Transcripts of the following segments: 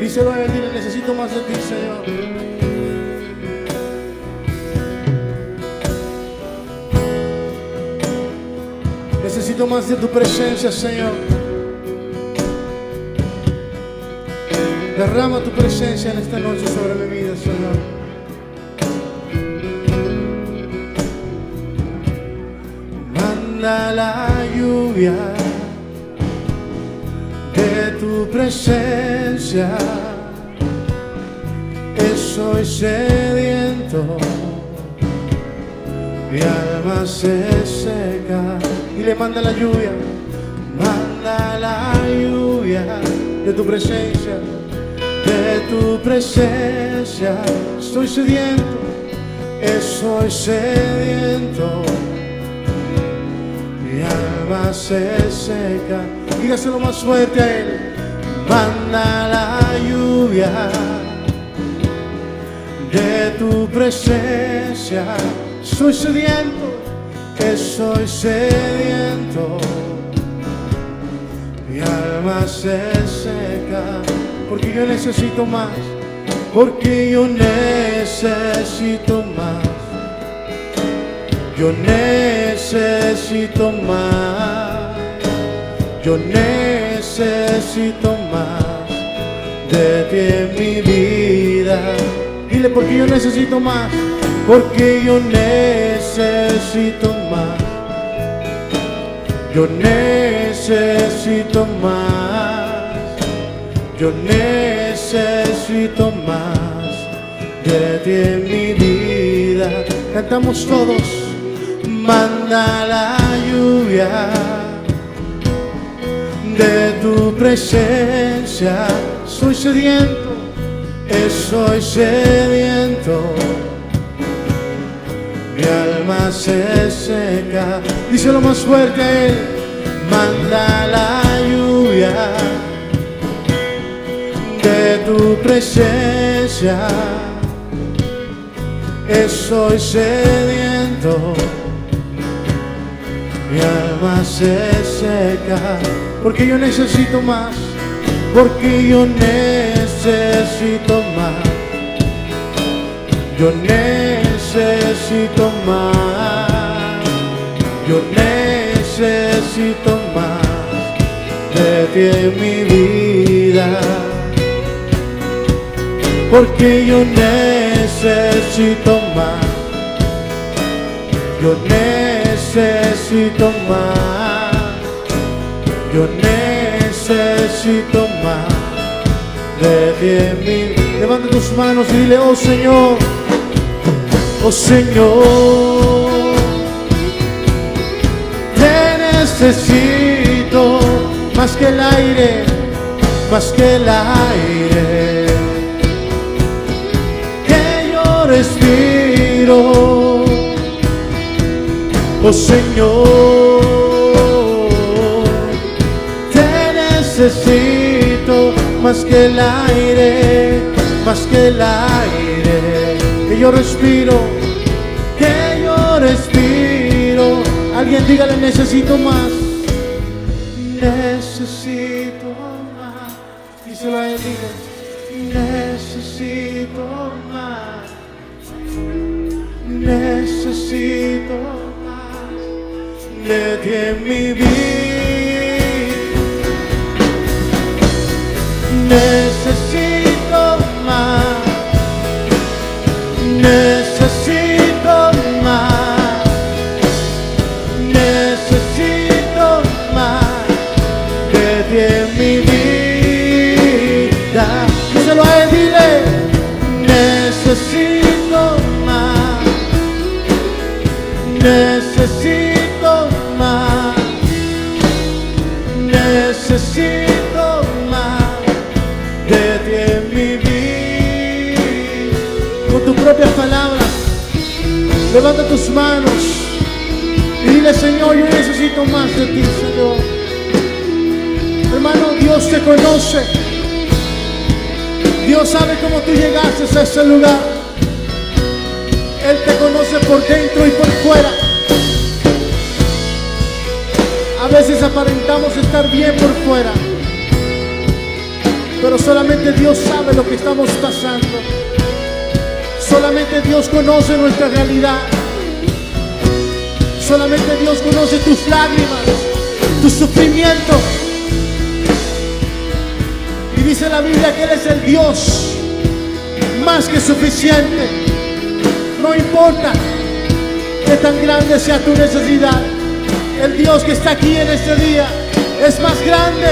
Díselo a él, dile, necesito más de ti, Señor. Necesito más de tu presencia, Señor. Derrama tu presencia en esta noche sobre mi vida, Señor. Manda la lluvia de tu presencia. Estoy sediento, mi alma se seca y le manda la lluvia, manda la lluvia de tu presencia, tu presencia. Estoy sediento, estoy sediento, mi alma se seca. Dígaselo más fuerte a él, manda la lluvia de tu presencia. Soy sediento, que soy sediento. Mi alma se seca, porque yo necesito más, porque yo necesito más. Yo necesito más, yo necesito más de ti en mi vida. Dile porque yo necesito más, porque yo necesito más. Yo necesito más, yo necesito más de ti en mi vida. Cantamos todos, manda la lluvia de tu presencia. Soy sediento, soy sediento. Mi alma se seca. Díselo más fuerte. Manda la lluvia de tu presencia. Soy sediento. Mi alma se seca. Porque yo necesito más. Porque yo necesito más. Yo necesito más. Yo necesito más de ti en mi vida. Porque yo necesito más. Yo necesito más. Yo necesito más de ti en mi Levanta tus manos y dile, oh Señor, oh Señor, te necesito más que el aire, más que el aire respiro, oh Señor, te necesito más que el aire, más que el aire que yo respiro, que yo respiro. Alguien dígale necesito más, necesito más. Díselo a él, dile, necesito más, necesito más de ti en mi vida. Necesito más de ti en mi vida. Con tus propias palabras, levanta tus manos y dile, Señor, yo necesito más de ti, Señor. Hermano, Dios te conoce. Dios sabe cómo tú llegaste a ese lugar. Él te conoce por dentro y por fuera. Veces aparentamos estar bien por fuera, pero solamente Dios sabe lo que estamos pasando. Solamente Dios conoce nuestra realidad. Solamente Dios conoce tus lágrimas, tu sufrimiento. Y dice la Biblia que Él es el Dios más que suficiente. No importa que tan grande sea tu necesidad. El Dios que está aquí en este día es más grande,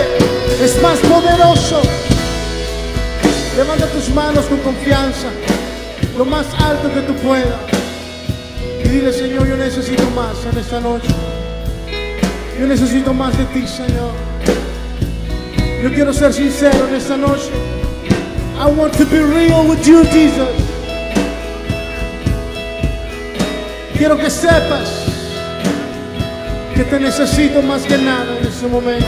es más poderoso. Levanta tus manos con confianza, lo más alto que tú puedas. Y dile, Señor, yo necesito más en esta noche. Yo necesito más de ti, Señor. Yo quiero ser sincero en esta noche. I want to be real with you, Jesus. Quiero que sepas que te necesito más que nada en este momento.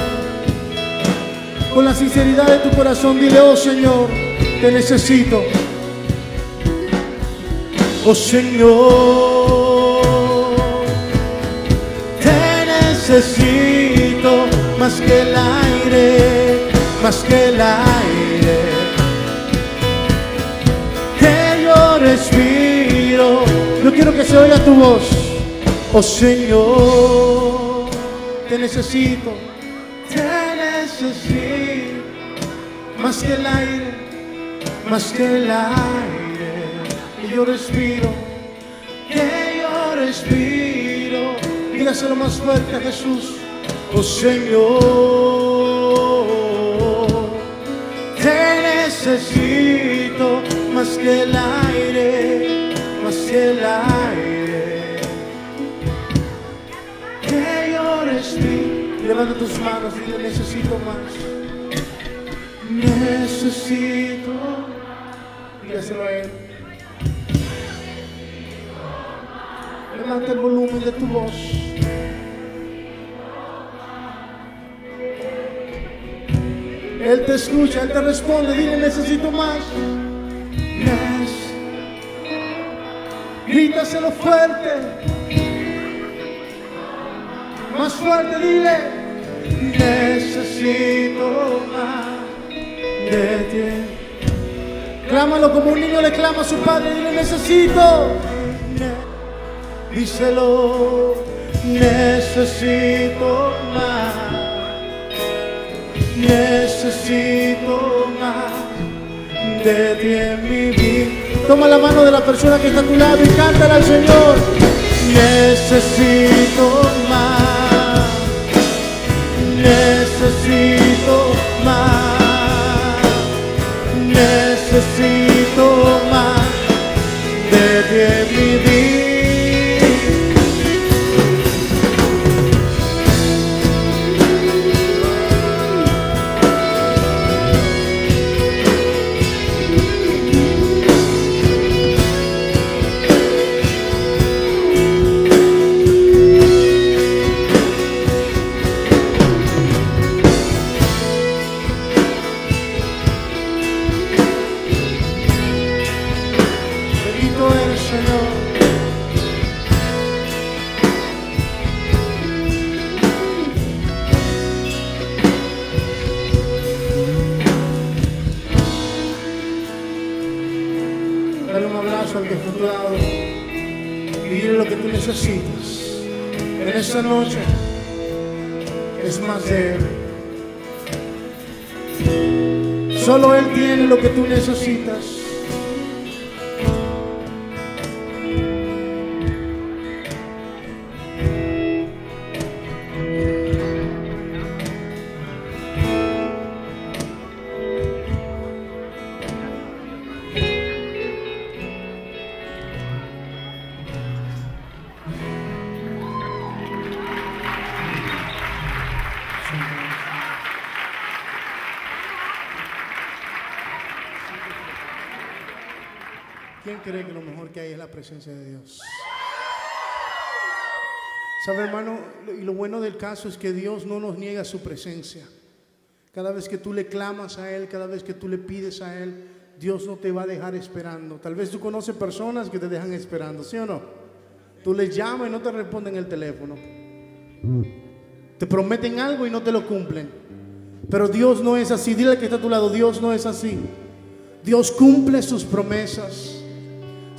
Con la sinceridad de tu corazón, dile, oh Señor, te necesito. Oh Señor, te necesito más que el aire, más que el aire que yo respiro. Yo quiero que se oiga tu voz. Oh Señor, te necesito, te necesito. Más que el aire, más que el aire. Que yo respiro, que yo respiro. Dígaselo más fuerte a Jesús. Oh Señor, te necesito. Más que el aire, más que el aire Levanta tus manos y dile, necesito más. Necesito. Dígaselo a Él. Levanta el volumen de tu voz. Él te escucha, Él te responde, dile necesito más. Nes- Grítaselo fuerte. Más fuerte, dile. Necesito más de ti. Clámalo como un niño le clama a su padre, dile necesito. Ne- Díselo, necesito más. Necesito más de ti en mi vida. Toma la mano de la persona que está a tu lado y cántala al Señor. Necesito. Necesito más. Necesito más de ti en mi vida. Solo Él tiene lo que tú necesitas. Presencia de Dios? ¿Sabe, hermano? Y lo bueno del caso es que Dios no nos niega su presencia. Cada vez que tú le clamas a Él, cada vez que tú le pides a Él, Dios no te va a dejar esperando. Tal vez tú conoces personas que te dejan esperando, ¿sí o no? Tú les llamas y no te responden el teléfono. Te prometen algo y no te lo cumplen. Pero Dios no es así. Dile que está a tu lado, Dios no es así. Dios cumple sus promesas.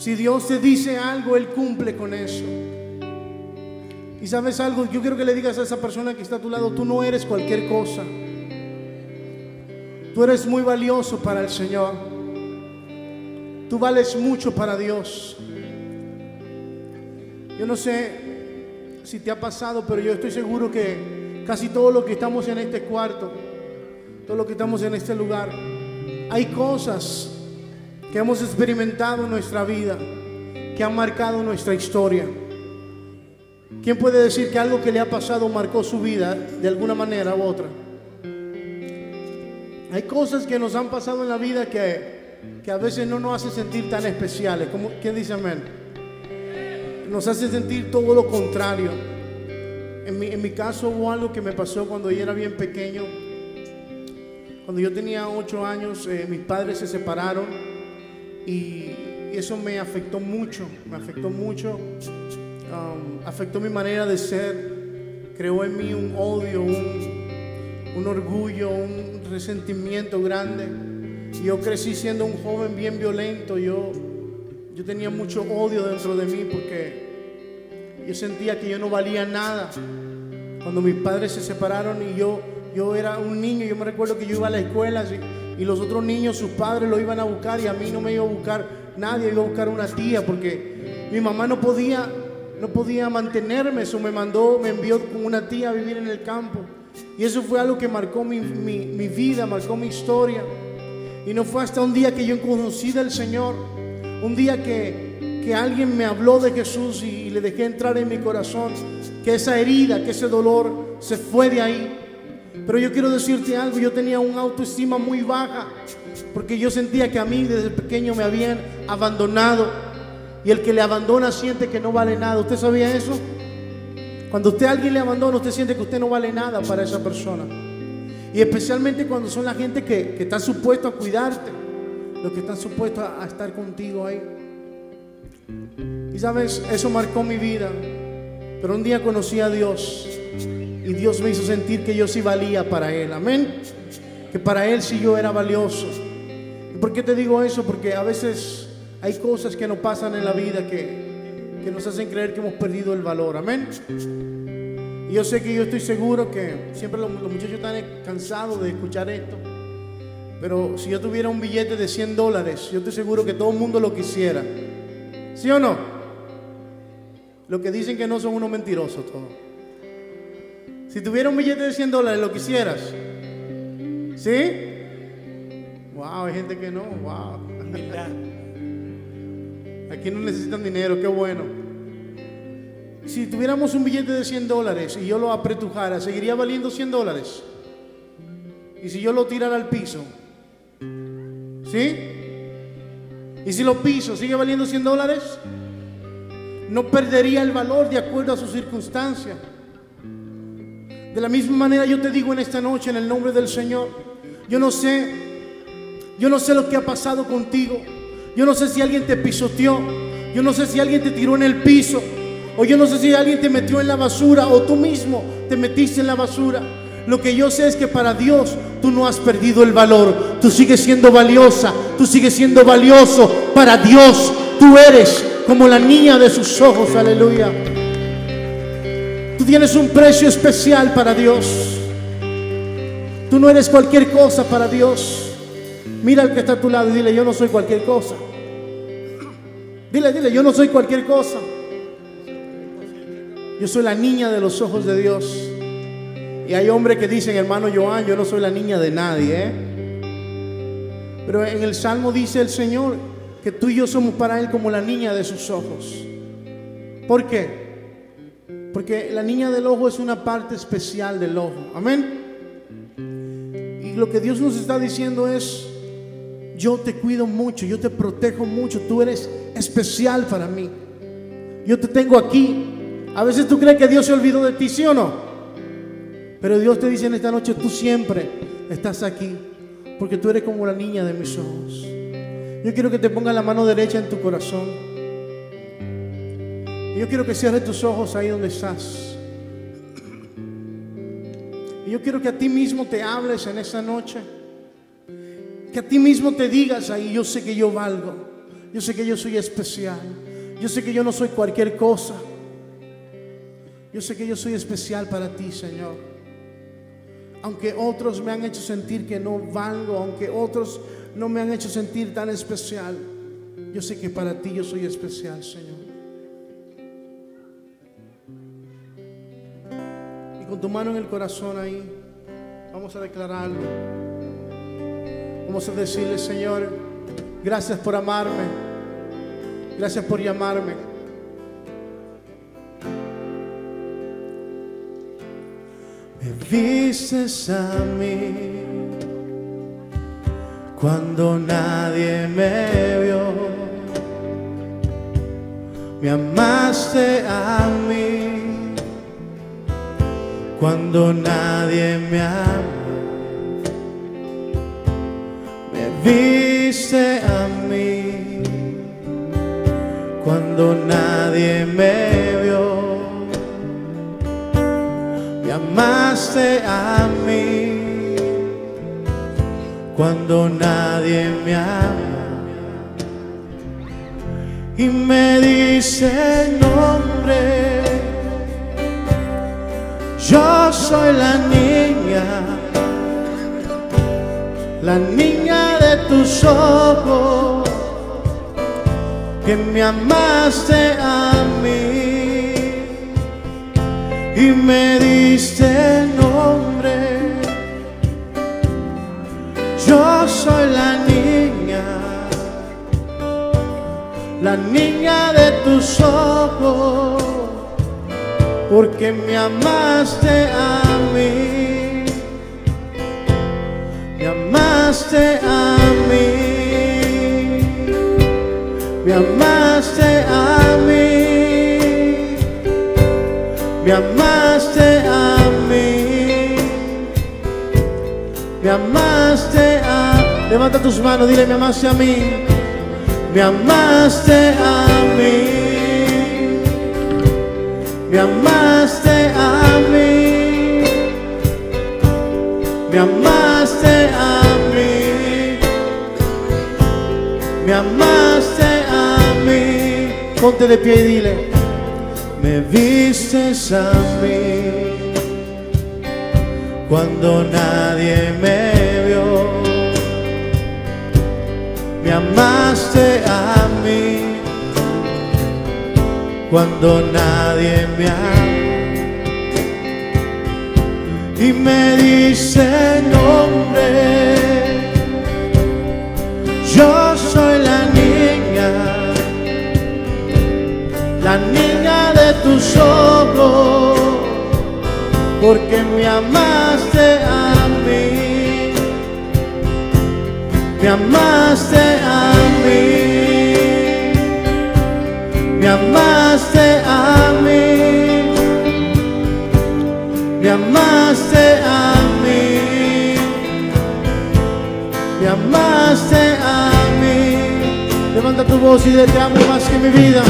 Si Dios te dice algo, Él cumple con eso. Y sabes algo, yo quiero que le digas a esa persona que está a tu lado, tú no eres cualquier cosa. Tú eres muy valioso para el Señor. Tú vales mucho para Dios. Yo no sé si te ha pasado, pero yo estoy seguro que casi todos los que estamos en este cuarto, todos los que estamos en este lugar, hay cosas que hemos experimentado en nuestra vida, que han marcado nuestra historia. ¿Quién puede decir que algo que le ha pasado marcó su vida de alguna manera u otra? Hay cosas que nos han pasado en la vida que, que a veces no nos hacen sentir tan especiales. ¿Cómo, ¿Quién dice amén? Nos hace sentir todo lo contrario. En mi, en mi caso hubo algo que me pasó cuando yo era bien pequeño. Cuando yo tenía ocho años, eh, mis padres se separaron y eso me afectó mucho, me afectó mucho, um, afectó mi manera de ser, creó en mí un odio, un, un orgullo, un resentimiento grande. Yo crecí siendo un joven bien violento, yo, yo tenía mucho odio dentro de mí porque yo sentía que yo no valía nada. Cuando mis padres se separaron y yo, yo era un niño, yo me recuerdo que yo iba a la escuela y los otros niños, sus padres lo iban a buscar y a mí no me iba a buscar nadie, iba a buscar una tía porque mi mamá no podía, no podía mantenerme, eso me mandó, me envió con una tía a vivir en el campo. Y eso fue algo que marcó mi, mi, mi, vida, marcó mi historia. Y no fue hasta un día que yo conocí del Señor, un día que, que alguien me habló de Jesús y, y, le dejé entrar en mi corazón, que esa herida, que ese dolor se fue de ahí. Pero yo quiero decirte algo, yo tenía una autoestima muy baja, porque yo sentía que a mí desde pequeño me habían abandonado. Y el que le abandona siente que no vale nada. ¿Usted sabía eso? Cuando usted a alguien le abandona, usted siente que usted no vale nada para esa persona. Y especialmente cuando son la gente que, que está supuesto a cuidarte, los que están supuestos a, a estar contigo ahí. Y sabes, eso marcó mi vida. Pero un día conocí a Dios y Dios me hizo sentir que yo sí valía para Él. Amén. Que para Él sí yo era valioso. ¿Y por qué te digo eso? Porque a veces hay cosas que nos pasan en la vida que, que nos hacen creer que hemos perdido el valor. Amén. Y yo sé que yo estoy seguro que siempre los, los muchachos están cansados de escuchar esto. Pero si yo tuviera un billete de 100 dólares, yo estoy seguro que todo el mundo lo quisiera. ¿Sí o no? Lo que dicen que no son unos mentirosos todos. Si tuviera un billete de 100 dólares, ¿lo quisieras? ¿Sí? Wow, hay gente que no. Wow. Aquí no necesitan dinero, qué bueno. Si tuviéramos un billete de 100 dólares y yo lo apretujara, ¿seguiría valiendo 100 dólares? Y si yo lo tirara al piso, ¿sí? Y si lo piso, ¿sigue valiendo 100 dólares? No perdería el valor de acuerdo a su circunstancia. De la misma manera yo te digo en esta noche en el nombre del Señor, yo no sé, yo no sé lo que ha pasado contigo. Yo no sé si alguien te pisoteó, yo no sé si alguien te tiró en el piso, o yo no sé si alguien te metió en la basura, o tú mismo te metiste en la basura. Lo que yo sé es que para Dios tú no has perdido el valor, tú sigues siendo valiosa, tú sigues siendo valioso para Dios, tú eres como la niña de sus ojos, aleluya. Tú tienes un precio especial para Dios. Tú no eres cualquier cosa para Dios. Mira al que está a tu lado y dile, yo no soy cualquier cosa. Dile, dile, yo no soy cualquier cosa. Yo soy la niña de los ojos de Dios. Y hay hombres que dicen, hermano Joan, yo no soy la niña de nadie. ¿eh? Pero en el Salmo dice el Señor que tú y yo somos para Él como la niña de sus ojos. ¿Por qué? Porque la niña del ojo es una parte especial del ojo. Amén. Y lo que Dios nos está diciendo es, yo te cuido mucho, yo te protejo mucho, tú eres especial para mí. Yo te tengo aquí. A veces tú crees que Dios se olvidó de ti, ¿sí o no? Pero Dios te dice en esta noche, tú siempre estás aquí, porque tú eres como la niña de mis ojos. Yo quiero que te ponga la mano derecha en tu corazón. Y yo quiero que cierres tus ojos ahí donde estás. Y yo quiero que a ti mismo te hables en esta noche. Que a ti mismo te digas ahí, yo sé que yo valgo. Yo sé que yo soy especial. Yo sé que yo no soy cualquier cosa. Yo sé que yo soy especial para ti, Señor. Aunque otros me han hecho sentir que no valgo, aunque otros no me han hecho sentir tan especial, yo sé que para ti yo soy especial, Señor. Con tu mano en el corazón ahí, vamos a declararlo. Vamos a decirle, Señor, gracias por amarme. Gracias por llamarme. Me vistes a mí cuando nadie me vio. Me amaste a mí cuando nadie me amó. Me viste a mí cuando nadie me vio amaste a mí cuando nadie me ama y me dice nombre. Soy la niña, la niña de tus ojos que me amaste a mí y me diste nombre. Yo soy la niña, la niña de tus ojos, porque me amaste a mí, me amaste a mí, me amaste a mí. Me amaste a mí, me amaste a... Levanta tus manos, dile, me amaste a mí, me amaste a mí, me amaste a mí, me amaste a mí, me amaste a mí. Ponte de pie y dile me vistes a mí cuando nadie me vio. Me amaste a mí cuando nadie me amó. Y me dice nombre, yo soy la niña, la niña de tus ojos, porque me amaste a mí, me amaste voz y te amo más que mi vida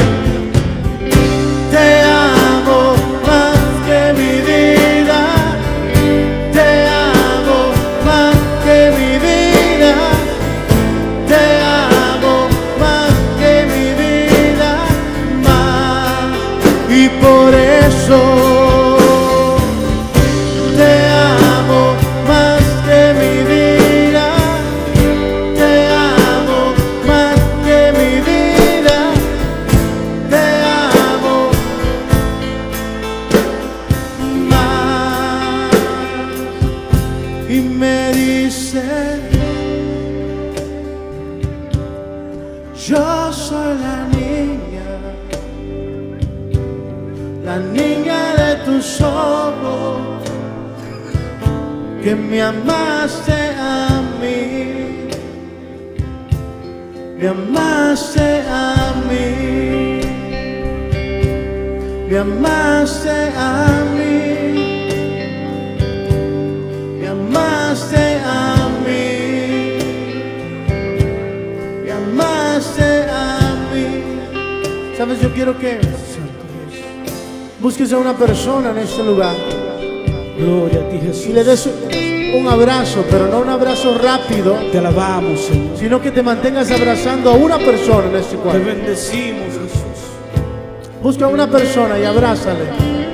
busques a una persona en este lugar Gloria a ti, Jesús. y le des un abrazo, pero no un abrazo rápido, Te alabamos, Señor. sino que te mantengas abrazando a una persona en este Te cuarto. bendecimos, Jesús. Busca a una persona y abrázale.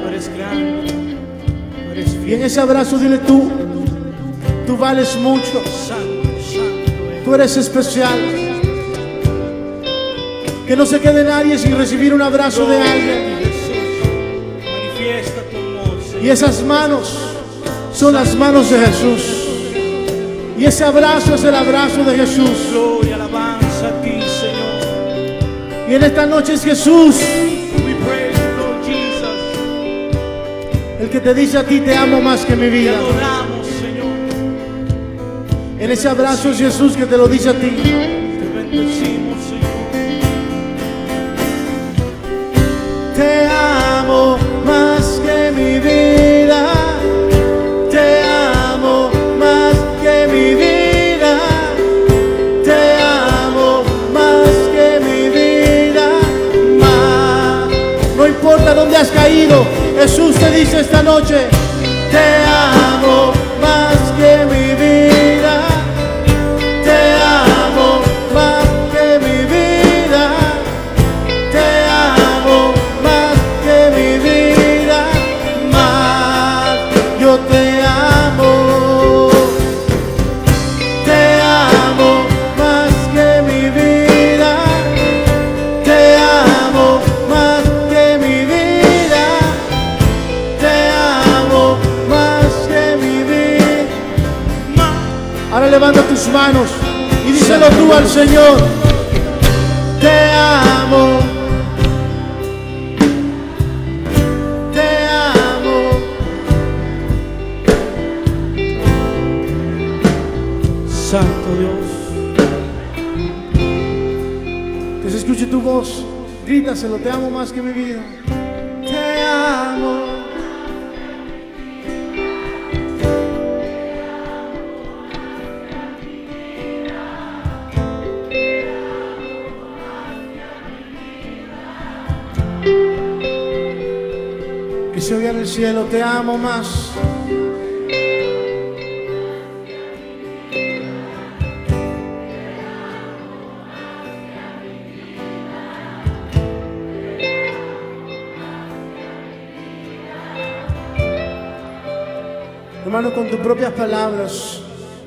Tú eres grande. Tú eres Y en ese abrazo dile tú, tú vales mucho, tú eres especial. Que no se quede nadie sin recibir un abrazo de alguien. Y esas manos son las manos de Jesús. Y ese abrazo es el abrazo de Jesús. Gloria, alabanza a ti, Señor. Y en esta noche es Jesús el que te dice a ti te amo más que mi Te vida. adoramos, Señor. En ese abrazo es Jesús que te lo dice a ti. Te bendecimos, Señor. Tu voz. Grítaselo, te amo más que mi vida. Te amo. Que se oiga en el cielo, te amo más. Hermano, con tus propias palabras,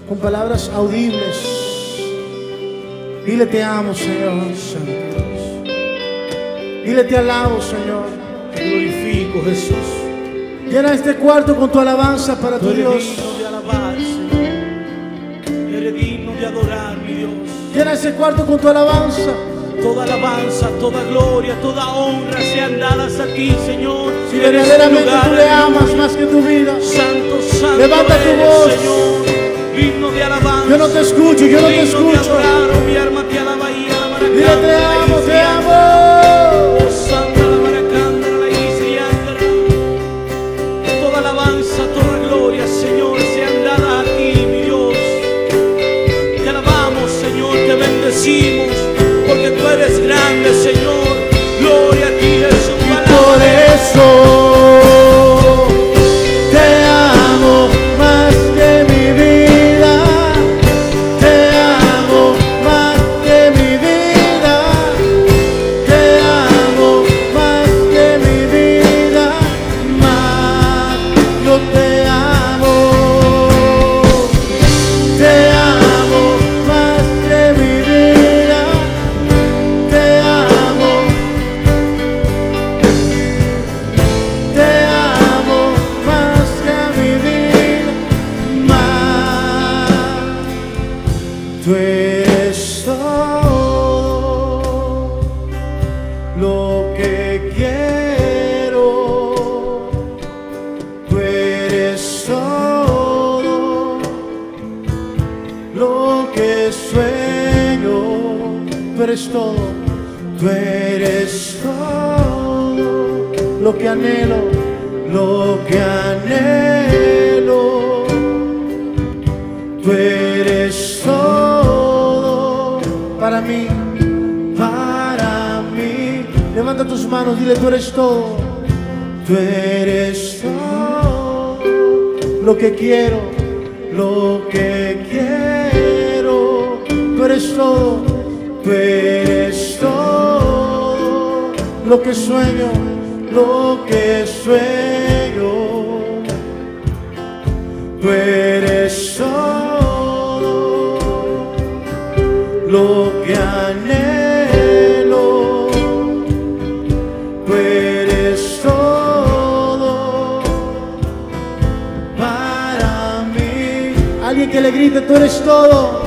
con palabras audibles, dile te amo, Señor. Santo. Dile te alabo, Señor. Te glorifico, Jesús. Llena este cuarto con tu alabanza para tu Dios. Llena ese cuarto con tu alabanza. Toda alabanza, toda gloria, toda honra sean dadas a ti, Señor. Si En verdaderamente lugar, tú le amas más que tu vida. Santo, santo Levanta tu voz. Señor. Digno de alabanza. Yo no te escucho, yo no te escucho. adorar, oh, mi alma te alaba y Dile amo, te amo. manos, dile tú eres todo. Tú eres todo. Lo que quiero, lo que quiero. Tú eres todo. Tú eres todo. Lo que sueño, lo que sueño. Tú eres todo grite, tú eres todo.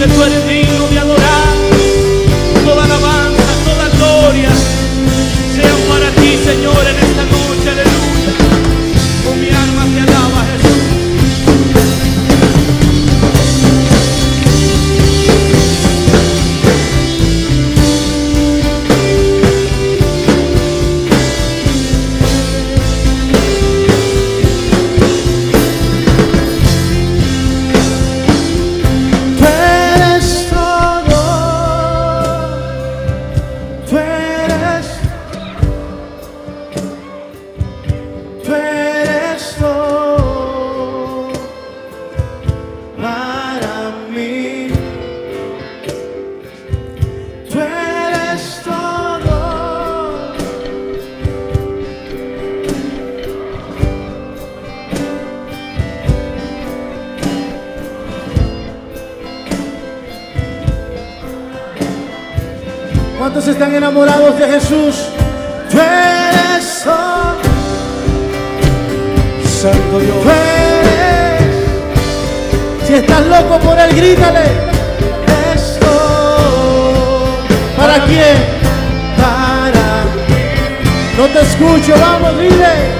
que tú eres enamorados de Jesús. Tú eres. Santo Dios. Tú eres. Si estás loco por él, grítale. Esto. ¿Para quién? Para. No te escucho, vamos, dile.